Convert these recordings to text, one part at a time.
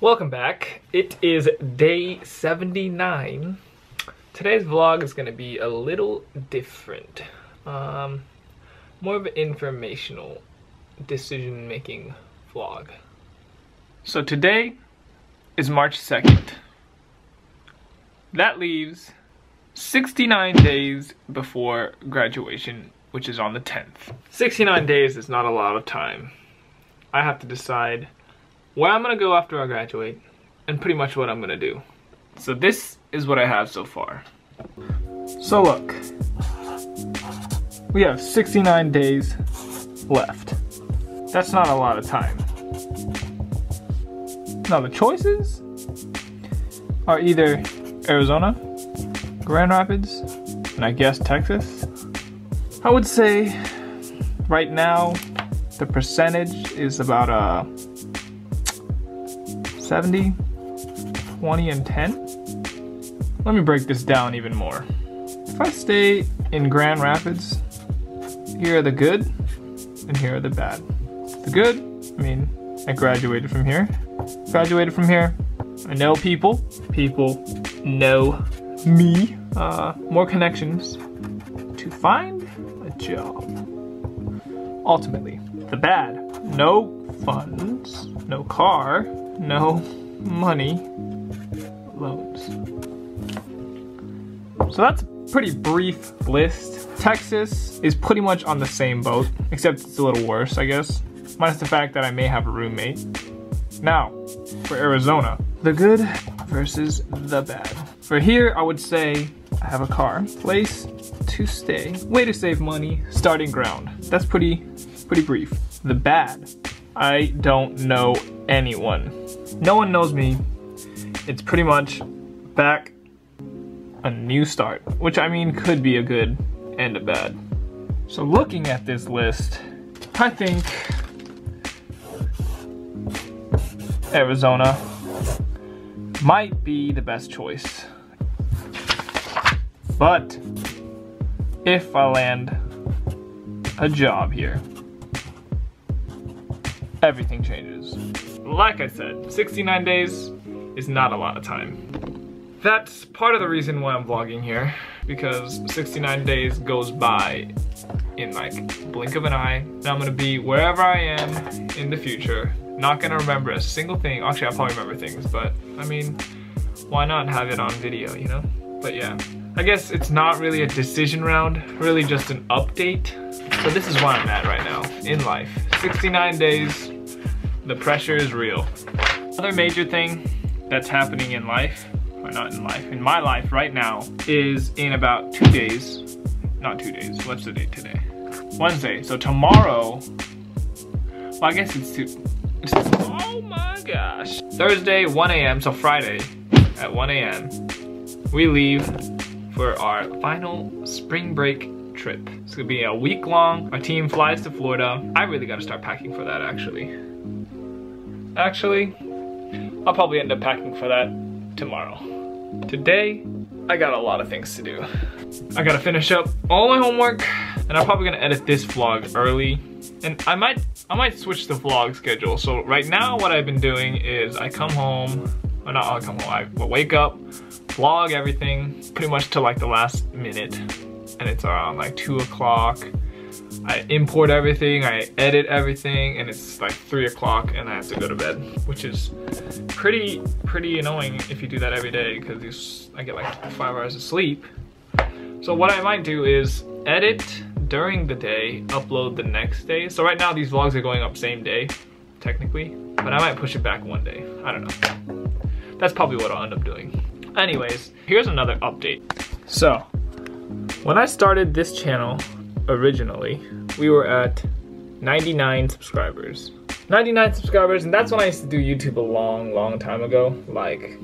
Welcome back. It is day 79. Today's vlog is going to be a little different. Um, more of an informational decision making vlog. So today is March 2nd. That leaves 69 days before graduation, which is on the 10th. 69 days is not a lot of time. I have to decide where I'm gonna go after I graduate and pretty much what I'm gonna do. So this is what I have so far. So look, we have 69 days left. That's not a lot of time. Now the choices are either Arizona, Grand Rapids, and I guess Texas. I would say right now the percentage is about uh 70, 20, and 10. Let me break this down even more. If I stay in Grand Rapids, here are the good, and here are the bad. The good, I mean, I graduated from here. Graduated from here. I know people. People know me. Uh, more connections to find a job. Ultimately, the bad. No funds, no car, no money, loans. So that's a pretty brief list. Texas is pretty much on the same boat, except it's a little worse, I guess. Minus the fact that I may have a roommate. Now, for Arizona, the good versus the bad. For here, I would say I have a car, place to stay, way to save money, starting ground. That's pretty, pretty brief. The bad, I don't know anyone. No one knows me. It's pretty much back a new start, which I mean could be a good and a bad. So looking at this list, I think Arizona might be the best choice. But if I land a job here, everything changes. Like I said, 69 days is not a lot of time. That's part of the reason why I'm vlogging here, because 69 days goes by in like blink of an eye, and I'm gonna be wherever I am in the future, not gonna remember a single thing. Actually, I'll probably remember things, but I mean, why not have it on video, you know? But yeah, I guess it's not really a decision round, really just an update. So this is where I'm at right now in life. 69 days, the pressure is real. Another major thing that's happening in life, or not in life, in my life right now, is in about two days, not two days, what's the date today? Wednesday, so tomorrow, well I guess it's two, it's, oh my gosh. Thursday, 1 a.m., so Friday at 1 a.m., we leave for our final spring break trip. It's gonna be a week long. Our team flies to Florida. I really gotta start packing for that actually. Actually, I'll probably end up packing for that tomorrow. Today, I got a lot of things to do. I gotta finish up all my homework, and I'm probably gonna edit this vlog early. And I might, I might switch the vlog schedule. So right now, what I've been doing is I come home, or not I'll come home, I wake up, vlog everything, pretty much to like the last minute. And it's around like two o'clock. I import everything, I edit everything, and it's like three o'clock and I have to go to bed, which is pretty, pretty annoying if you do that every day because I get like five hours of sleep. So what I might do is edit during the day, upload the next day. So right now these vlogs are going up same day, technically, but I might push it back one day. I don't know. That's probably what I'll end up doing. Anyways, here's another update. So, when I started this channel, originally, we were at 99 subscribers. 99 subscribers, and that's when I used to do YouTube a long, long time ago, like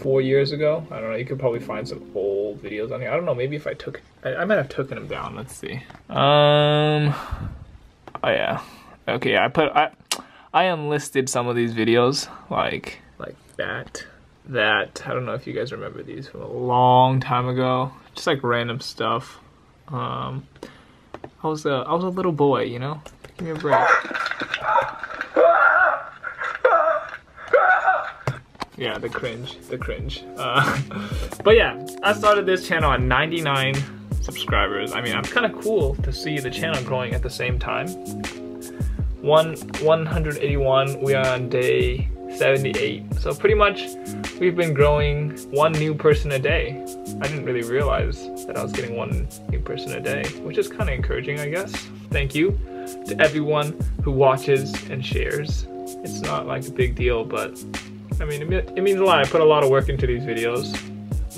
four years ago. I don't know, you could probably find some old videos on here. I don't know, maybe if I took, I, I might have taken them down, let's see. Um, oh yeah. Okay, I put, I, I unlisted some of these videos, like, like that, that, I don't know if you guys remember these from a long time ago, just like random stuff. Um, I was a, I was a little boy, you know? Give me a break. Yeah, the cringe, the cringe. Uh, but yeah, I started this channel at 99 subscribers. I mean, I'm kind of cool to see the channel growing at the same time. One 181, we are on day 78. So pretty much we've been growing one new person a day. I didn't really realize that I was getting one new person a day, which is kind of encouraging, I guess. Thank you to everyone who watches and shares. It's not like a big deal, but I mean, it, means a lot. I put a lot of work into these videos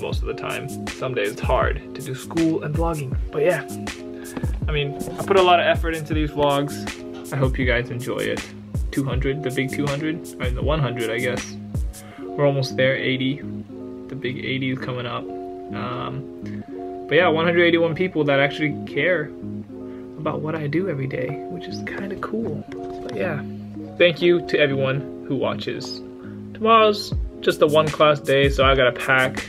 most of the time. Some days it's hard to do school and vlogging, but yeah. I mean, I put a lot of effort into these vlogs. I hope you guys enjoy it. 200, the big 200, I mean the 100, I guess. We're almost there, 80. The big 80 is coming up. Um, but yeah, 181 people that actually care about what I do every day, which is kind of cool. But yeah, thank you to everyone who watches. Tomorrow's just a one class day, so I gotta pack,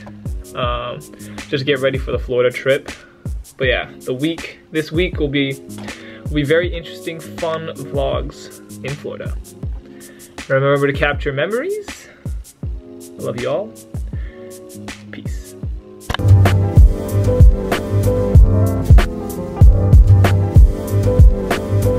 um, just get ready for the Florida trip. But yeah, the week, this week will be will be very interesting, fun vlogs in Florida. Remember to capture memories. I love you all. Peace.